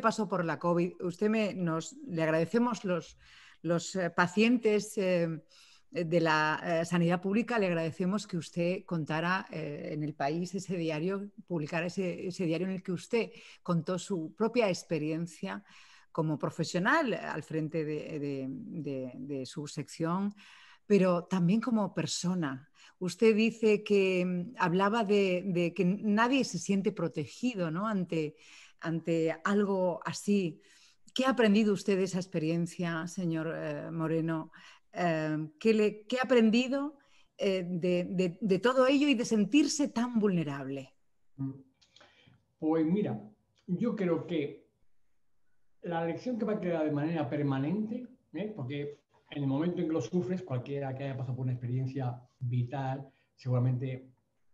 pasó por la COVID. Usted me, nos, le agradecemos los, los eh, pacientes eh, de la sanidad pública, le agradecemos que usted contara en el país ese diario, publicara ese, diario en el que usted contó su propia experiencia como profesional al frente de su sección pero también como persona. Usted dice que mm, hablaba de, que nadie se siente protegido ¿no? ante, ante algo así. ¿Qué ha aprendido usted de esa experiencia, señor eh, Moreno? Eh, ¿qué, le, ha aprendido eh, de, de, todo ello y de sentirse tan vulnerable? Pues mira, yo creo que la lección que va a quedar de manera permanente, porque en el momento en que lo sufres, cualquiera que haya pasado por una experiencia vital, seguramente,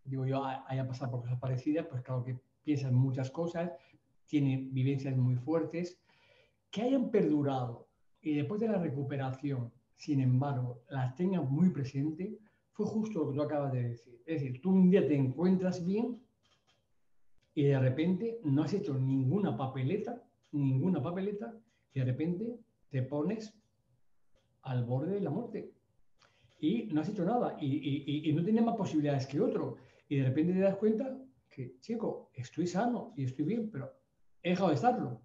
digo yo, haya pasado por cosas parecidas, pues claro que piensas muchas cosas, tiene vivencias muy fuertes, que hayan perdurado y después de la recuperación, sin embargo, las tengas muy presente, fue justo lo que tú acabas de decir. Es decir, tú un día te encuentras bien y de repente no has hecho ninguna papeleta, ninguna papeleta, y de repente te pones al borde de la muerte. Y no has hecho nada y, no tienes más posibilidades que otro. Y de repente te das cuenta que, chico, estoy sano y estoy bien, pero he dejado de estarlo.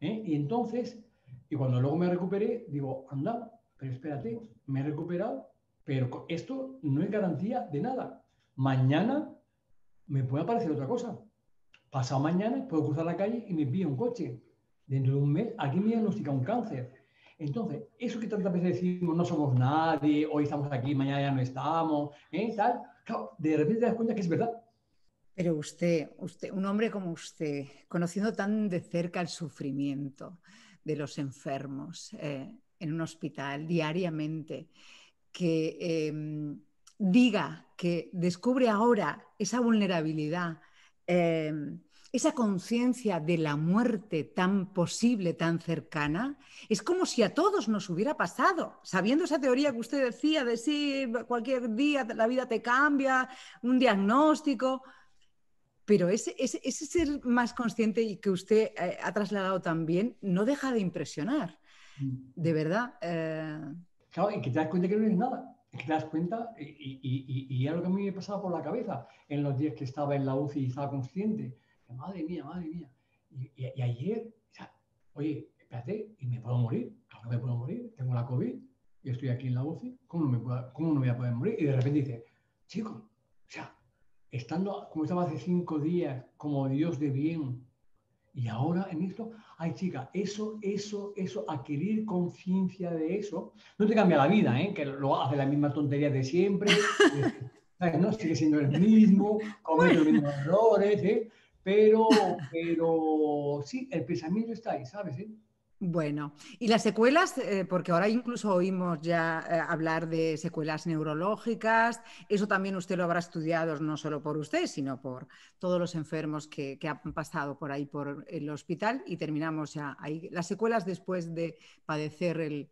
¿eh? Y entonces, y cuando luego me recuperé, digo, anda, pero espérate, me he recuperado, pero esto no es garantía de nada. Mañana me puede aparecer otra cosa. Pasado mañana puedo cruzar la calle y me pilla un coche. Dentro de un mes, aquí me diagnostica un cáncer entonces, eso que tantas veces decimos, no somos nadie, hoy estamos aquí, mañana ya no estamos, ¿eh? Tal, de repente te das cuenta que es verdad. Pero usted, usted, un hombre como usted, conociendo tan de cerca el sufrimiento de los enfermos eh, en un hospital diariamente, que em, diga que descubre ahora esa vulnerabilidad, em, esa conciencia de la muerte tan posible, tan cercana, es como si a todos nos hubiera pasado, sabiendo esa teoría que usted decía de si cualquier día la vida te cambia, un diagnóstico, pero ese, ser más consciente y que usted eh, ha trasladado también no deja de impresionar, de verdad. Eh. Claro, y que te das cuenta que no es nada. Es que te das cuenta, y, y, y, lo que a mí me pasaba por la cabeza en los días que estaba en la UCI y estaba consciente madre mía, madre mía. Y, ayer, oye, espérate, y me puedo morir, claro me puedo morir, tengo la COVID, y estoy aquí en la UCI, ¿cómo no, me cómo no voy a poder morir? Y de repente dice, chico, o sea, estando como estaba hace cinco días, como Dios de bien, y ahora en esto, ay chica, eso, eso, eso, adquirir conciencia de eso, no te cambia la vida, ¿eh? que lo hace la misma tontería de siempre, ¿no? sigue siendo el mismo, comete los mismos errores, ¿eh? Pero, pero sí, el pensamiento está ahí, ¿sabes? Bueno, y las secuelas, eh, porque ahora incluso oímos ya eh, hablar de secuelas neurológicas, eso también usted lo habrá estudiado no solo por usted, sino por todos los enfermos que, han pasado por ahí por el hospital y terminamos ya ahí. Las secuelas después de padecer el,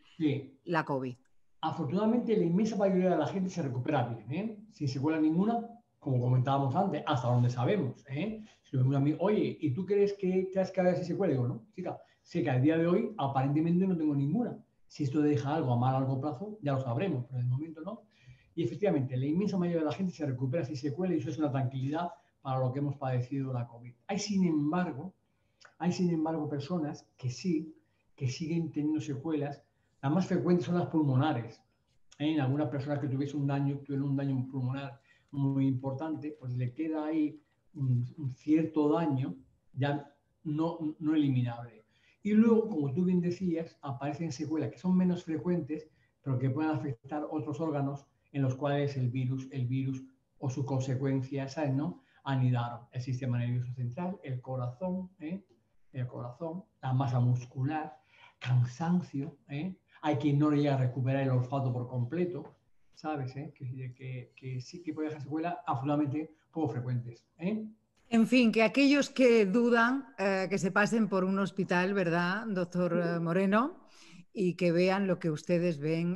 la COVID. Afortunadamente la inmensa mayoría de la gente se recupera bien, ¿eh? sin secuela ninguna, como comentábamos antes, hasta donde sabemos. ¿eh? Si a mí, oye, ¿y tú crees que te has quedado ese secuela? Digo, no, chica, sé que al día de hoy aparentemente no tengo ninguna. Si esto deja algo a más largo plazo, ya lo sabremos, pero de momento no. Y efectivamente, la inmensa mayoría de la gente se recupera sin secuela y eso es una tranquilidad para lo que hemos padecido la COVID. Hay, sin embargo, hay, sin embargo, personas que sí, que siguen teniendo secuelas. Las más frecuentes son las pulmonares. En algunas personas que tuviesen un daño, tuvieron un daño pulmonar muy importante, pues le queda ahí un, cierto daño ya no, no eliminable. Y luego, como tú bien decías, aparecen secuelas que son menos frecuentes, pero que pueden afectar otros órganos en los cuales el virus, el virus o su consecuencia, ¿sabes? No? Anidaron el sistema nervioso central, el corazón, ¿eh? el corazón, la masa muscular, cansancio, ¿eh? hay quien no llega a recuperar el olfato por completo, ¿sabes? Eh? Que, sí que puede dejar secuelas absolutamente poco frecuentes. En fin, que aquellos que dudan, eh, que se pasen por un hospital, ¿verdad, doctor Moreno? Y que vean lo que ustedes ven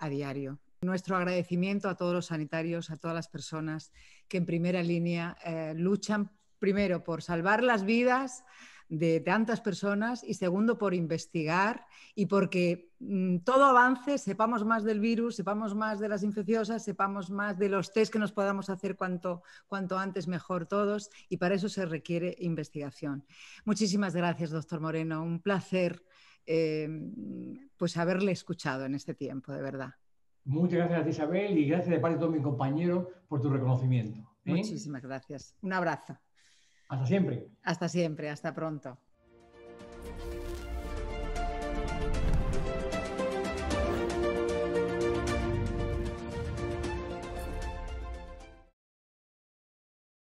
a diario. Nuestro agradecimiento a todos los sanitarios, a todas las personas que en primera línea luchan primero por salvar las vidas de tantas personas y segundo por investigar y porque mm, todo avance, sepamos más del virus, sepamos más de las infecciosas, sepamos más de los test que nos podamos hacer cuanto, cuanto antes mejor todos y para eso se requiere investigación. Muchísimas gracias, doctor Moreno. Un placer eh, pues haberle escuchado en este tiempo, de verdad. Muchas gracias a ti, Isabel, y gracias de parte de todos mis compañeros por tu reconocimiento. ¿eh? Muchísimas gracias. Un abrazo. Hasta siempre. Hasta siempre, hasta pronto.